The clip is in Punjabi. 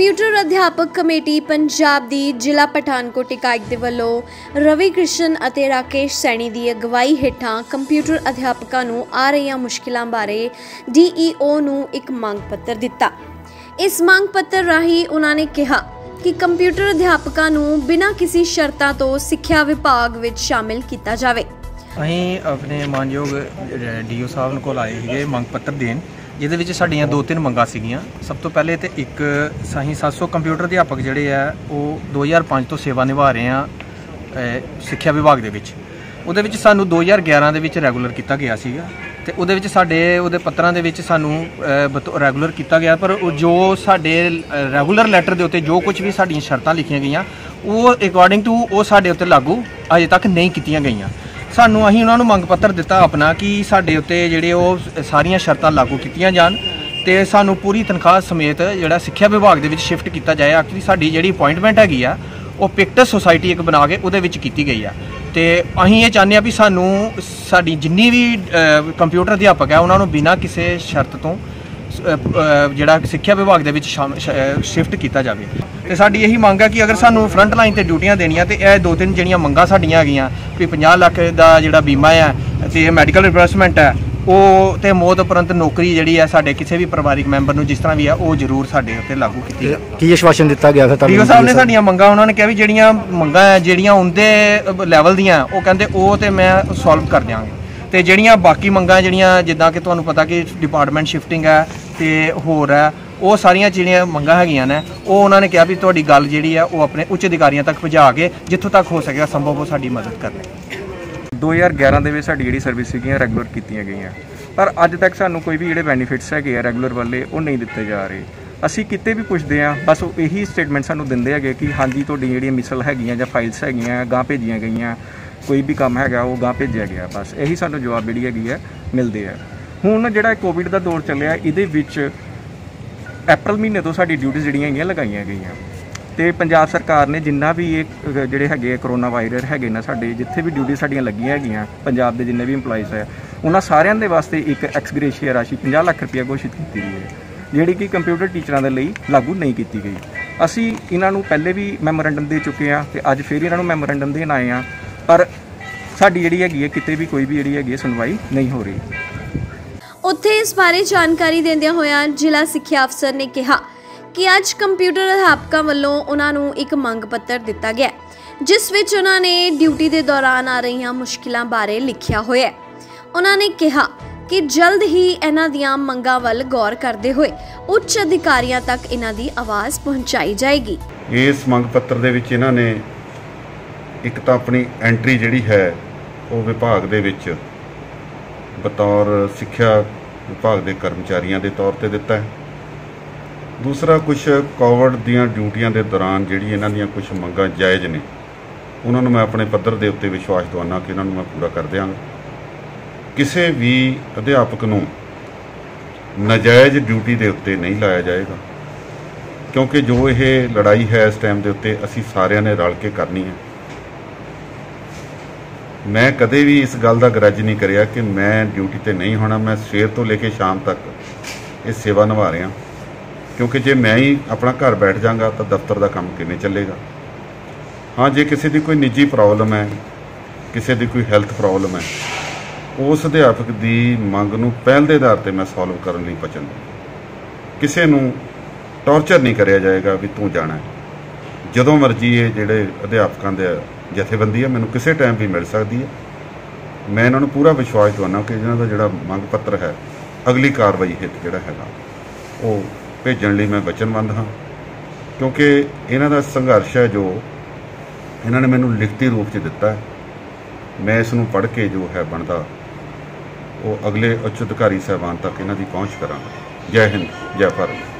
ਕੰਪਿਊਟਰ ਅਧਿਆਪਕ ਕਮੇਟੀ ਪੰਜਾਬ ਦੀ ਜ਼ਿਲ੍ਹਾ ਪਠਾਨਕੋਟ ਇਕਾਈ ਦੇ ਵੱਲੋਂ ਰਵੀ ਕ੍ਰਿਸ਼ਨ ਅਤੇ ਰਾਕੇਸ਼ ਸੈਣੀ ਦੀ ਅਗਵਾਈ ਹੇਠਾਂ ਕੰਪਿਊਟਰ ਅਧਿਆਪਕਾਂ ਨੂੰ ਆ ਰਹੀਆਂ ਮੁਸ਼ਕਿਲਾਂ ਬਾਰੇ ਡੀਈਓ ਨੂੰ ਇੱਕ ਮੰਗ ਪੱਤਰ ਦਿੱਤਾ। ਇਸ ਮੰਗ ਪੱਤਰ ਰਾਹੀਂ ਉਹਨਾਂ ਨੇ ਕਿਹਾ ਕਿ ਕੰਪਿਊਟਰ ਅਧਿਆਪਕਾਂ ਨੂੰ ਬਿਨਾਂ ਕਿਸੇ ਸ਼ਰਤਾਂ ਤੋਂ ਸਿੱਖਿਆ ਵਿਭਾਗ ਵਿੱਚ ਸ਼ਾਮਿਲ ਕੀਤਾ ਜਾਵੇ। ਅਸੀਂ ਆਪਣੇ ਮਾਨਯੋਗ ਡੀਓ ਸਾਹਿਬ ਕੋਲ ਆਏ ਸੀਗੇ ਮੰਗ ਪੱਤਰ ਦੇਣ। ਜਿਹਦੇ ਵਿੱਚ ਸਾਡੀਆਂ ਦੋ ਤਿੰਨ ਮੰਗਾਂ ਸੀਗੀਆਂ। ਸਭ ਤੋਂ ਪਹਿਲੇ ਤੇ ਇੱਕ ਸਾਹੀਂ 700 ਕੰਪਿਊਟਰ ਅਧਿਆਪਕ ਜਿਹੜੇ ਆ, ਉਹ 2005 ਤੋਂ ਸੇਵਾ ਨਿਭਾ ਰਹੇ ਆ ਸਿੱਖਿਆ ਵਿਭਾਗ ਦੇ ਵਿੱਚ। ਉਹਦੇ ਵਿੱਚ ਸਾਨੂੰ 2011 ਦੇ ਵਿੱਚ ਰੈਗੂਲਰ ਕੀਤਾ ਗਿਆ ਸੀਗਾ ਤੇ ਉਹਦੇ ਵਿੱਚ ਸਾਡੇ, ਉਹਦੇ ਪੱਤਰਾਂ ਦੇ ਵਿੱਚ ਸਾਨੂੰ ਰੈਗੂਲਰ ਕੀਤਾ ਗਿਆ, ਪਰ ਉਹ ਜੋ ਸਾਡੇ ਰੈਗੂਲਰ ਲੈਟਰ ਦੇ ਉੱਤੇ ਜੋ ਕੁਝ ਵੀ ਸਾਡੀਆਂ ਸ਼ਰਤਾਂ ਲਿਖੀਆਂ ਗਈਆਂ, ਉਹ ਅਕੋਰਡਿੰਗ ਟੂ ਉਹ ਸਾਡੇ ਉੱਤੇ ਲਾਗੂ ਅਜੇ ਤੱਕ ਨਹੀਂ ਕੀਤੀਆਂ ਗਈਆਂ। ਸਾਨੂੰ ਅਸੀਂ ਉਹਨਾਂ ਨੂੰ ਮੰਗ ਪੱਤਰ ਦਿੱਤਾ ਆਪਣਾ ਕਿ ਸਾਡੇ ਉੱਤੇ ਜਿਹੜੇ ਉਹ ਸਾਰੀਆਂ ਸ਼ਰਤਾਂ ਲਾਗੂ ਕੀਤੀਆਂ ਜਾਣ ਤੇ ਸਾਨੂੰ ਪੂਰੀ ਤਨਖਾਹ ਸਮੇਤ ਜਿਹੜਾ ਸਿੱਖਿਆ ਵਿਭਾਗ ਦੇ ਵਿੱਚ ਸ਼ਿਫਟ ਕੀਤਾ ਜਾਏ ਐਕਚੁਅਲੀ ਸਾਡੀ ਜਿਹੜੀ ਅਪਾਇੰਟਮੈਂਟ ਹੈਗੀ ਆ, ਉਹ ਪਿਕਟਸ ਸੁਸਾਇਟੀ ਇੱਕ ਬਣਾ ਕੇ ਉਹਦੇ ਵਿੱਚ ਕੀਤੀ ਗਈ ਆ। ਤੇ ਅਸੀਂ ਇਹ ਚਾਹੁੰਦੇ ਆ ਵੀ ਸਾਨੂੰ ਸਾਡੀ ਜਿੰਨੀ ਵੀ ਕੰਪਿਊਟਰ ਅਧਿਆਪਕ ਹੈ ਉਹਨਾਂ ਨੂੰ ਬਿਨਾਂ ਕਿਸੇ ਸ਼ਰਤ ਤੋਂ ਜਿਹੜਾ ਸਿੱਖਿਆ ਵਿਭਾਗ ਦੇ ਵਿੱਚ ਸ਼ਿਫਟ ਕੀਤਾ ਜਾਵੇ। ਤੇ ਸਾਡੀ ਇਹੀ ਮੰਗ ਹੈ ਕਿ ਅਗਰ ਸਾਨੂੰ ਫਰੰਟ ਲਾਈਨ ਤੇ ਡਿਊਟੀਆਂ ਦੇਣੀਆਂ ਤੇ ਇਹ ਦੋ ਤਿੰਨ ਜਿਹੜੀਆਂ ਮੰਗਾਂ ਸਾਡੀਆਂ ਹੈਗੀਆਂ ਵੀ 50 ਲੱਖ ਦਾ ਜਿਹੜਾ ਬੀਮਾ ਹੈ ਤੇ ਮੈਡੀਕਲ ਰਿਪਲੇਸਮੈਂਟ ਹੈ ਉਹ ਤੇ ਮੌਤ ਉਪਰੰਤ ਨੌਕਰੀ ਜਿਹੜੀ ਹੈ ਸਾਡੇ ਕਿਸੇ ਵੀ ਪਰਿਵਾਰਿਕ ਮੈਂਬਰ ਨੂੰ ਜਿਸ ਤਰ੍ਹਾਂ ਵੀ ਹੈ ਉਹ ਜ਼ਰੂਰ ਸਾਡੇ ਉੱਤੇ ਲਾਗੂ ਕੀਤੀ ਜਾਵੇ। ਕੀ ਆਸ਼ਵਾਸਨ ਦਿੱਤਾ ਗਿਆ ਫਿਰ ਡੀਓ ਸਾਹਿਬ ਨੇ ਸਾਡੀਆਂ ਮੰਗਾਂ ਉਹਨਾਂ ਨੇ ਕਿਹਾ ਵੀ ਜਿਹੜੀਆਂ ਮੰਗਾਂ ਹੈ ਜਿਹੜੀਆਂ ਉਹਦੇ ਲੈਵਲ ਦੀਆਂ ਉਹ ਕਹਿੰਦੇ ਉਹ ਤੇ ਮੈਂ ਸੋਲਵ ਕਰ ਦਿਆਂਗੇ। ਤੇ ਜਿਹੜੀਆਂ ਬਾਕੀ ਮੰਗਾਂ ਜਿਹੜੀਆਂ ਜਿੱਦਾਂ ਕਿ ਤੁਹਾਨੂੰ ਪਤਾ ਕਿ ਡਿਪਾਰਟਮੈਂਟ ਸ਼ਿਫਟਿੰਗ ਹੈ ਤੇ ਹੋਰ ਹੈ, ਉਹ ਸਾਰੀਆਂ ਜਿਹੜੀਆਂ ਮੰਗਾਂ ਹੈਗੀਆਂ ਨੇ, ਉਹ ਉਹਨਾਂ ਨੇ ਕਿਹਾ ਵੀ ਤੁਹਾਡੀ ਗੱਲ ਜਿਹੜੀ ਆ ਉਹ ਆਪਣੇ ਉੱਚ ਅਧਿਕਾਰੀਆਂ ਤੱਕ ਪਹੁੰਚਾ ਕੇ ਜਿੱਥੋਂ ਤੱਕ ਹੋ ਸਕਿਆ ਸੰਭਵ ਹੋ ਸਾਡੀ ਮਦਦ ਕਰਨੀ 2011 ਦੇ ਵਿੱਚ ਸਾਡੀ ਜਿਹੜੀ ਸਰਵਿਸ ਸੀਗੀਆਂ ਰੈਗੂਲਰ ਕੀਤੀਆਂ ਗਈਆਂ। ਪਰ ਅੱਜ ਤੱਕ ਸਾਨੂੰ ਕੋਈ ਵੀ ਜਿਹੜੇ ਬੈਨੀਫਿਟਸ ਹੈਗੇ ਆ ਰੈਗੂਲਰ ਵਾਲੇ, ਉਹ ਨਹੀਂ ਦਿੱਤੇ ਜਾ ਰਹੇ। ਅਸੀਂ ਕਿਤੇ ਵੀ ਪੁੱਛਦੇ ਆ ਬਸ ਉਹ ਇਹੀ ਸਟੇਟਮੈਂਟ ਸਾਨੂੰ ਦਿੰਦੇ ਹੈਗੇ ਕਿ ਹਾਂਜੀ ਤੁਹਾਡੀ ਜਿਹੜੀਆਂ ਮਿਸਲ ਹੈਗੀਆਂ ਜਾਂ ਫਾਈਲਸ ਹੈਗੀਆਂ ਗਾਂ ਭੇਜੀਆਂ ਗਈਆਂ, ਕੋਈ ਵੀ ਕੰਮ ਹੈਗਾ, ਉਹ ਗਾਂ ਭੇਜਿਆ ਗਿਆ। ਬਸ ਇਹੀ ਸਾਨੂੰ ਜਵਾਬ ਜਿਹੜੀ ਹੈਗੀ ਹੈ, ਮਿਲਦੇ ਆ। ਹੁਣ ਜਿਹੜਾ ਕੋਵਿਡ ਦਾ ਦੌਰ ਚੱਲਿਆ, ਇਹਦੇ ਵਿੱਚ ਅਪ੍ਰੈਲ ਮਹੀਨੇ ਤੋਂ ਸਾਡੀ ਡਿਊਟੀਆਂ ਜਿਹੜੀਆਂ ਹੈਗੀਆਂ ਲਗਾਈਆਂ ਗਈਆਂ। ਤੇ ਪੰਜਾਬ ਸਰਕਾਰ ਨੇ ਜਿੰਨਾ ਵੀ ਇਹ ਜਿਹੜੇ ਹੈਗੇ ਕਰੋਨਾ ਵਾਇਰਸ ਹੈਗੇ ਨਾ ਸਾਡੇ, ਜਿੱਥੇ ਵੀ ਡਿਊਟੀ ਸਾਡੀਆਂ ਲੱਗੀਆਂ ਹੈਗੀਆਂ, ਪੰਜਾਬ ਦੇ ਜਿੰਨੇ ਵੀ EMPLOYEES ਹੈ ਉਹਨਾਂ ਸਾਰਿਆਂ ਦੇ ਵਾਸਤੇ ਇੱਕ ਐਕਸਗ੍ਰੇਸ਼ੀਆ ਰਾਸ਼ੀ 50 ਲੱਖ ਰੁਪਏ ਘੋਸ਼ਿਤ ਕੀਤੀ ਗਈ ਹੈ, ਜਿਹੜੀ ਕਿ ਕੰਪਿਊਟਰ ਟੀਚਰਾਂ ਦੇ ਲਈ ਲਾਗੂ ਨਹੀਂ ਕੀਤੀ ਗਈ। ਅਸੀਂ ਇਹਨਾਂ ਨੂੰ ਪਹਿਲੇ ਵੀ ਮੈਮੋਰੈਂਡਮ ਦੇ ਚੁੱਕੇ ਆ ਤੇ ਅੱਜ ਫੇਰ ਇਹਨਾਂ ਨੂੰ ਮੈਮੋਰੈਂਡਮ ਦੇਣ ਆਏ ਆ ਪਰ ਸਾਡੀ ਜਿਹੜੀ ਹੈਗੀ ਹੈ, ਕਿਤੇ ਵੀ ਕੋਈ ਵੀ ਜਿਹੜੀ ਹੈਗੀ ਹੈ, ਸੁਣਵਾਈ ਨਹੀਂ ਹੋ ਰਹੀ। ਉੱਥੇ ਇਸ ਬਾਰੇ ਜਾਣਕਾਰੀ ਦਿੰਦਿਆਂ ਹੋਇਆਂ ਜ਼ਿਲ੍ਹਾ ਸਿੱਖਿਆ ਅਫਸਰ ਨੇ ਕਿਹਾ ਕਿ ਅੱਜ ਕੰਪਿਊਟਰ ਅਧਿਆਪਕਾਂ ਵੱਲੋਂ ਉਹਨਾਂ ਨੂੰ ਇੱਕ ਮੰਗ ਪੱਤਰ ਦਿੱਤਾ ਗਿਆ ਜਿਸ ਵਿੱਚ ਉਹਨਾਂ ਨੇ ਡਿਊਟੀ ਦੇ ਦੌਰਾਨ ਆ ਰਹੀਆਂ ਮੁਸ਼ਕਿਲਾਂ ਬਾਰੇ ਲਿਖਿਆ ਹੋਇਆ ਹੈ। ਉਹਨਾਂ ਨੇ ਕਿਹਾ ਕਿ ਜਲਦ ਹੀ ਇਹਨਾਂ ਦੀਆਂ ਮੰਗਾਂ ਵੱਲ ਗੌਰ ਕਰਦੇ ਹੋਏ ਉੱਚ ਅਧਿਕਾਰੀਆਂ ਤੱਕ ਇਹਨਾਂ ਦੀ ਆਵਾਜ਼ ਪਹੁੰਚਾਈ ਜਾਏਗੀ। ਇਸ ਮੰਗ ਪੱਤਰ ਦੇ ਵਿੱਚ ਇਹਨਾਂ ਨੇ ਇੱਕ ਤਾਂ ਆਪਣੀ ਐਂਟਰੀ ਜਿਹੜੀ ਹੈ, ਉਹ ਵਿਭਾਗ ਦੇ ਵਿੱਚ ਬਤੌਰ ਸਿੱਖਿਆ ਵਿਭਾਗ ਦੇ ਕਰਮਚਾਰੀਆਂ ਦੇ ਤੌਰ ਤੇ ਦਿੱਤਾ ਹੈ। ਦੂਸਰਾ ਕੁਝ ਕੋਵਿਡ ਦੀਆਂ ਡਿਊਟੀਆਂ ਦੇ ਦੌਰਾਨ ਜਿਹੜੀ ਇਹਨਾਂ ਦੀਆਂ ਕੁਝ ਮੰਗਾਂ ਜਾਇਜ਼ ਨੇ, ਉਹਨਾਂ ਨੂੰ ਮੈਂ ਆਪਣੇ ਪੱਧਰ ਦੇ ਉੱਤੇ ਵਿਸ਼ਵਾਸ ਦਵਾਨਾ ਕਿ ਇਹਨਾਂ ਨੂੰ ਮੈਂ ਪੂਰਾ ਕਰ ਦਿਆਂਗਾ। ਕਿਸੇ ਵੀ ਅਧਿਆਪਕ ਨੂੰ ਨਾਜਾਇਜ਼ ਡਿਊਟੀ ਦੇ ਉੱਤੇ ਨਹੀਂ ਲਾਇਆ ਜਾਏਗਾ, ਕਿਉਂਕਿ ਜੋ ਇਹ ਲੜਾਈ ਹੈ ਇਸ ਟਾਈਮ ਦੇ ਉੱਤੇ ਅਸੀਂ ਸਾਰਿਆਂ ਨੇ ਰਲ ਕੇ ਕਰਨੀ ਹੈ। ਮੈਂ ਕਦੇ ਵੀ ਇਸ ਗੱਲ ਦਾ ਗਰਜ ਨਹੀਂ ਕਰਿਆ ਕਿ ਮੈਂ ਡਿਊਟੀ ਤੇ ਨਹੀਂ ਹੋਣਾ, ਮੈਂ ਸਵੇਰ ਤੋਂ ਲੈ ਕੇ ਸ਼ਾਮ ਤੱਕ ਇਹ ਸੇਵਾ ਨਿਭਾ ਰਿਹਾ। ਕਿਉਂਕਿ ਜੇ ਮੈਂ ਹੀ ਆਪਣਾ ਘਰ ਬੈਠ ਜਾਗਾ ਤਾਂ ਦਫ਼ਤਰ ਦਾ ਕੰਮ ਕਿਵੇਂ ਚੱਲੇਗਾ? ਹਾਂ, ਜੇ ਕਿਸੇ ਦੀ ਕੋਈ ਨਿੱਜੀ ਪ੍ਰੋਬਲਮ ਹੈ, ਕਿਸੇ ਦੀ ਕੋਈ ਹੈਲਥ ਪ੍ਰੋਬਲਮ ਹੈ, ਉਸ ਅਧਿਆਪਕ ਦੀ ਮੰਗ ਨੂੰ ਪਹਿਲ ਦੇ ਆਧਾਰ ਤੇ ਮੈਂ ਸੋਲਵ ਕਰਨ ਲਈ ਵਚਨ ਕਿਸੇ ਨੂੰ ਟੌਰਚਰ ਨਹੀਂ ਕਰਿਆ ਜਾਏਗਾ ਵੀ ਤੂੰ ਜਾਣਾ ਜਦੋਂ ਮਰਜ਼ੀ ਇਹ ਜਿਹੜੇ ਅਧਿਆਪਕਾਂ ਦੇ ਜਥੇਬੰਦੀ ਹੈ ਮੈਨੂੰ ਕਿਸੇ ਟਾਈਮ ਵੀ ਮਿਲ ਸਕਦੀ ਹੈ ਮੈਂ ਇਹਨਾਂ ਨੂੰ ਪੂਰਾ ਵਿਸ਼ਵਾਸ ਦਿਵਾਉਣਾ ਕਿ ਇਹਨਾਂ ਦਾ ਜਿਹੜਾ ਮੰਗ ਪੱਤਰ ਹੈ, ਅਗਲੀ ਕਾਰਵਾਈ ਹਿੱਤ ਜਿਹੜਾ ਹੈਗਾ, ਉਹ ਭੇਜਣ ਲਈ ਮੈਂ ਵਚਨਬੰਦ ਹਾਂ। ਕਿਉਂਕਿ ਇਹਨਾਂ ਦਾ ਸੰਘਰਸ਼ ਹੈ ਜੋ ਇਹਨਾਂ ਨੇ ਮੈਨੂੰ ਲਿਖਤੀ ਰੂਪ 'ਚ ਦਿੱਤਾ ਹੈ। ਮੈਂ ਇਸ ਨੂੰ ਪੜ੍ਹ ਕੇ ਜੋ ਹੈ ਬਣਦਾ, ਉਹ ਅਗਲੇ ਉੱਚ ਅਧਿਕਾਰੀ ਸਾਹਿਬਾਨ ਤੱਕ ਇਹਨਾਂ ਦੀ ਪਹੁੰਚ ਕਰਾਂਗਾ। ਜੈ ਹਿੰਦ, ਜੈ ਭਾਰਤ।